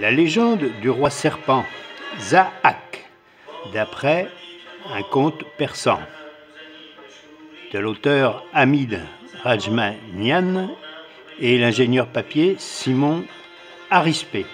La légende du roi serpent, Zahak, d'après un conte persan, de l'auteur Hamid Rajmanian et l'ingénieur papier Simon Arispé.